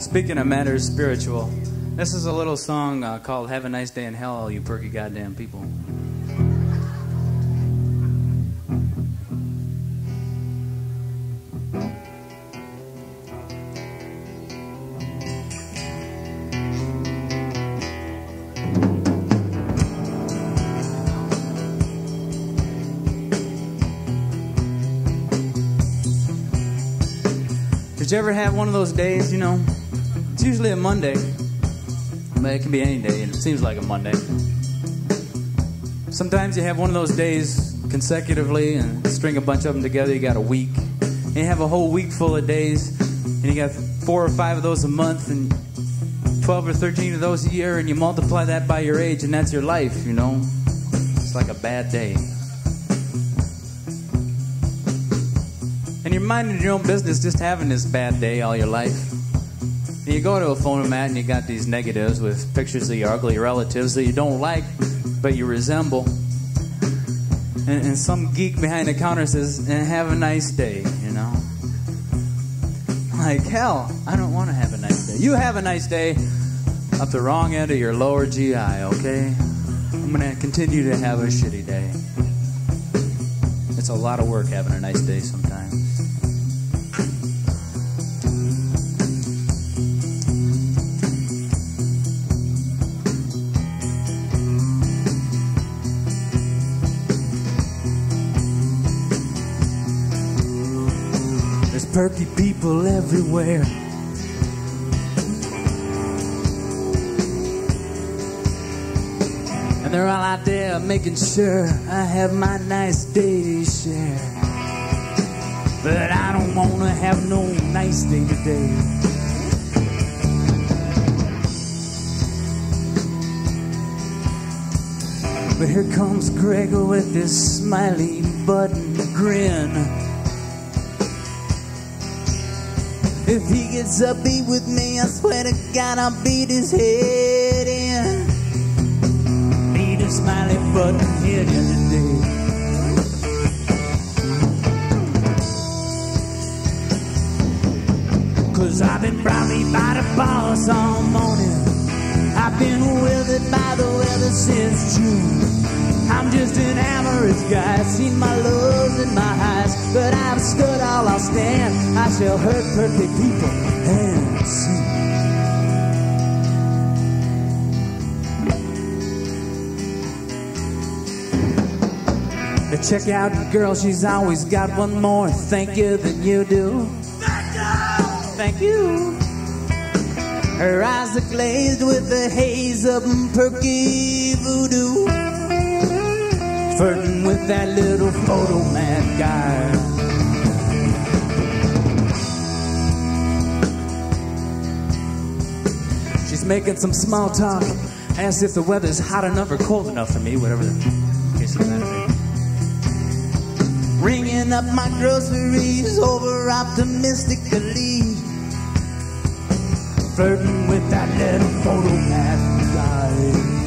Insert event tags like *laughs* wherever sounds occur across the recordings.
Speaking of matters spiritual, this is a little song uh, called Have a Nice Day in Hell, all you perky goddamn people. Did you ever have one of those days, you know? It's usually a Monday, but it can be any day, and it seems like a Monday. Sometimes you have one of those days consecutively and string a bunch of them together, you got a week. And you have a whole week full of days, and you got four or five of those a month, and 12 or 13 of those a year, and you multiply that by your age, and that's your life, you know? It's like a bad day. And you're minding your own business just having this bad day all your life. You go to a Fotomat and you got these negatives with pictures of your ugly relatives that you don't like, but you resemble. And, and some geek behind the counter says, "Eh, have a nice day, you know? Like, hell, I don't want to have a nice day. You have a nice day up the wrong end of your lower GI, okay? I'm to continue to have a shitty day. It's a lot of work having a nice day sometimes. Perky people everywhere. And they're all out there making sure I have my nice day to share. But I don't wanna have no nice day today. But here comes Gregor with this smiley button grin. If he gets upbeat with me, I swear to God I'll beat his head in. Need a smiley button head in today. Cause I've been browbeat by the boss all morning. I've been withered by the weather since June. I'm just an average guy, seen my lows and my highs, but I've stood all I'll stand. I shall hurt perfect people and see. To check out the girl, she's always got one more thank you than you do. Thank you. Her eyes are glazed with the haze of perky voodoo. Flirting with that little photo man guy. She's making some small talk, as if the weather's hot enough or cold enough for me, whatever the case of may be. Ringing up my groceries over optimistically. Flirting with that little photo man guy.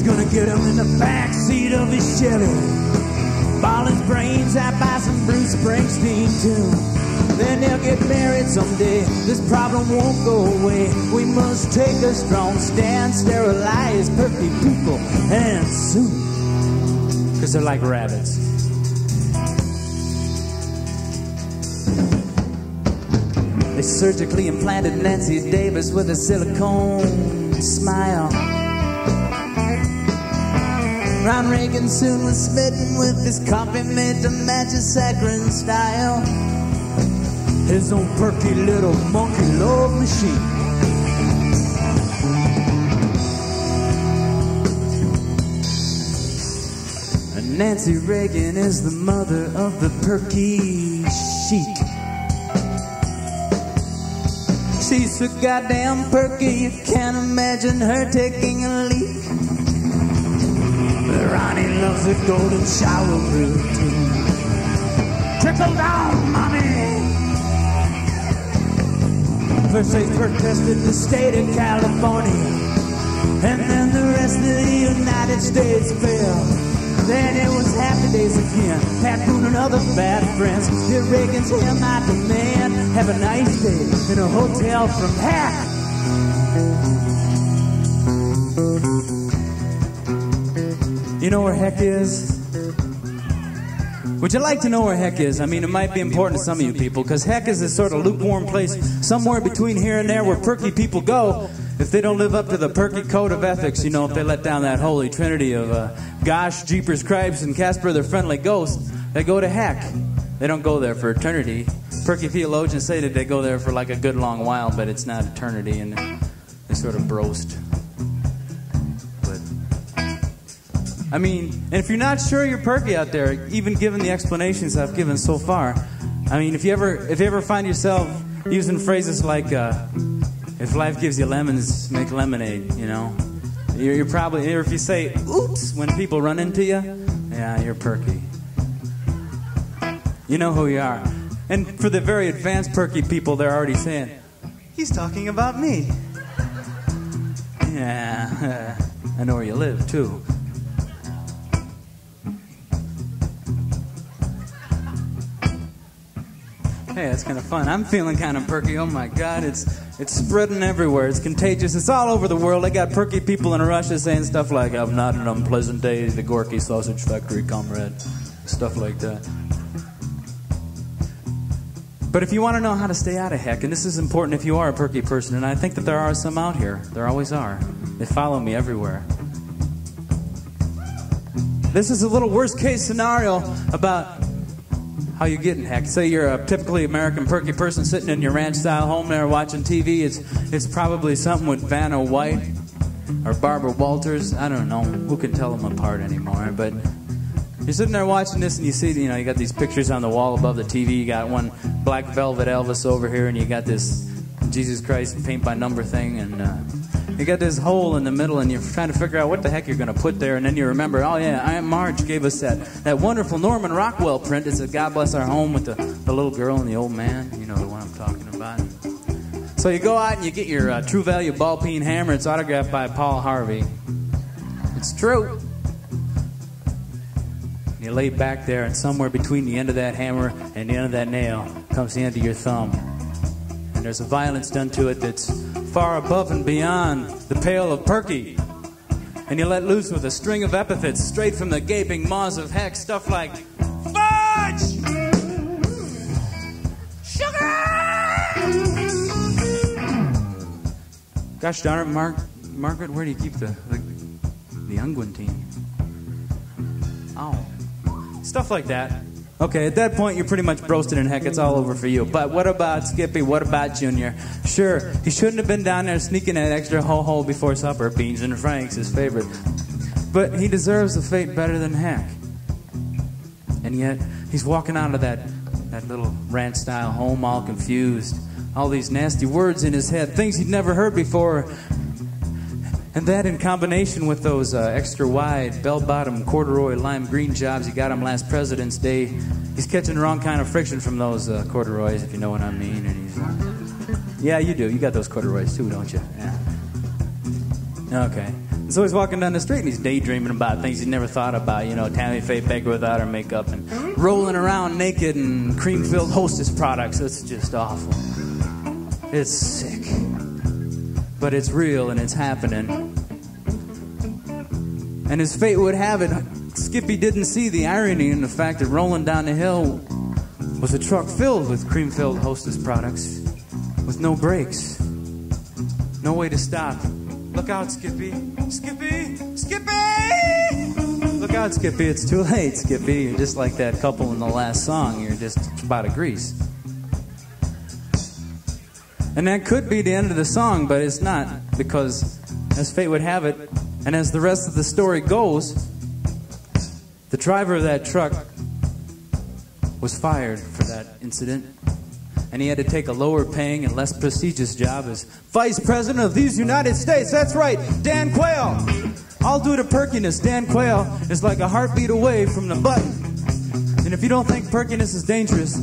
She's gonna get him in the back seat of his Chevy. Ball his brains out by some Bruce Springsteen tune. Then they'll get married someday. This problem won't go away. We must take a strong stand, sterilize perky people, and soon. Cause they're like rabbits. They surgically implanted Nancy Davis with a silicone smile. Ron Reagan soon was smitten with his coffee made to match his saccharine style. His own perky little monkey love machine. And Nancy Reagan is the mother of the perky sheet. She's so goddamn perky, you can't imagine her taking a leak. But Ronnie loves a golden shower routine. Trickle down, mommy. First they protested the state of California, and then the rest of the United States fell. Then it was happy days again. Pat Boone and other bad friends. Dear Reagan's here, my demand. Have a nice day in a hotel from Hack. You know where Heck is? Would you like to know where Heck is? I mean, it might be important to some of you people, because Heck is this sort of lukewarm place somewhere between here and there where perky people go if they don't live up to the perky code of ethics, you know, if they let down that holy trinity of uh, gosh, jeepers, cripes, and Casper the friendly ghost, they go to Heck. They don't go there for eternity. Perky theologians say that they go there for like a good long while, but it's not eternity, and they sort of broast. I mean, and if you're not sure you're perky out there, even given the explanations I've given so far, I mean, if you ever if you ever find yourself using phrases like uh, "If life gives you lemons, make lemonade," you know, you're, you're probably or if you say "Oops" when people run into you, yeah, you're perky. You know who you are. And for the very advanced perky people, they're already saying, "He's talking about me." Yeah, *laughs* I know where you live too. Hey, that's kind of fun. I'm feeling kind of perky. Oh my God, it's it's spreading everywhere. It's contagious. It's all over the world. I got perky people in Russia saying stuff like, "I've not an unpleasant day at the Gorky Sausage Factory, comrade," stuff like that. But if you want to know how to stay out of heck, and this is important if you are a perky person, and I think that there are some out here. There always are. They follow me everywhere. This is a little worst case scenario about how you getting heck? Say you're a typically American perky person sitting in your ranch style home there watching TV. It's it's probably something with Vanna White or Barbara Walters. I don't know who can tell them apart anymore. But you're sitting there watching this and you see, you know, you got these pictures on the wall above the TV. You got one black velvet Elvis over here, and you got this Jesus Christ paint by number thing, and. Uh, you got this hole in the middle, and you're trying to figure out what the heck you're going to put there, and then you remember, oh yeah, Aunt Marge gave us that that wonderful Norman Rockwell print. It's a God Bless Our Home with the, the little girl and the old man. You know the one I'm talking about. So you go out and you get your uh, True Value ball peen hammer. It's autographed by Paul Harvey. It's true. You lay back there, and somewhere between the end of that hammer and the end of that nail comes the end of your thumb. And there's a violence done to it that's far above and beyond the pale of perky. And you let loose with a string of epithets straight from the gaping maws of heck, stuff like fudge, sugar. Gosh darn it, Mark, Margaret, where do you keep the the, the unguentine? Oh, stuff like that. Okay, at that point, you're pretty much roasted in heck. It's all over for you. But what about Skippy? What about Junior? Sure, he shouldn't have been down there sneaking that extra ho ho before supper. Beans and Frank's, his favorite. But he deserves a fate better than heck. And yet, he's walking out of that, that little ranch style home all confused. All these nasty words in his head, things he'd never heard before. And that in combination with those uh, extra wide, bell bottom, corduroy, lime green jobs he got him last President's Day, he's catching the wrong kind of friction from those uh, corduroys, if you know what I mean. And yeah, you do. You got those corduroys too, don't you? Yeah. Okay. So he's walking down the street and he's daydreaming about things he never thought about. You know, Tammy Faye Bakker without her makeup and rolling around naked and cream filled hostess products. It's just awful. It's sick but it's real and it's happening. And as fate would have it, Skippy didn't see the irony in the fact that rolling down the hill was a truck filled with cream filled hostess products with no brakes, no way to stop. Look out, Skippy! Skippy! Skippy! Look out, Skippy, it's too late, Skippy. You're just like that couple in the last song. You're just about to grease. And that could be the end of the song, but it's not, because as fate would have it, and as the rest of the story goes, the driver of that truck was fired for that incident. And he had to take a lower paying and less prestigious job as Vice President of these United States. That's right, Dan Quayle. All due to perkiness, Dan Quayle is like a heartbeat away from the button. And if you don't think perkiness is dangerous,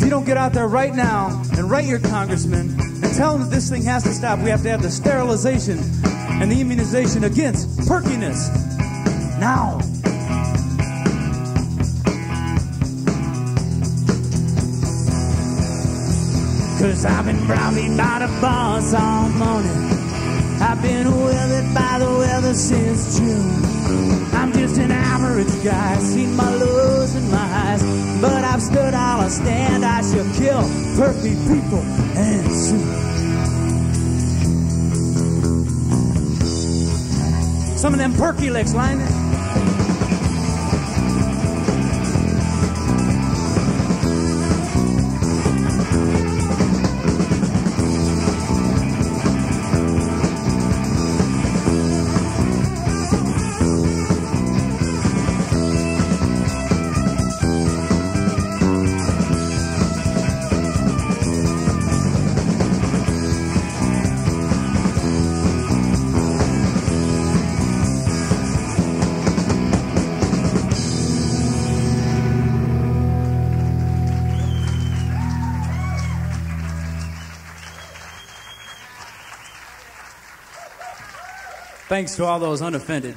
if you don't get out there right now and write your congressman and tell him that this thing has to stop, we have to have the sterilization and the immunization against perkiness now. Cause I've been browbeat by the boss all morning. I've been weathered by the weather since June. I'm just an average guy, seen my lows and my but I've stood all I stand. I shall kill perfect people and. Some of them perky licks, line Thanks to all those unoffended.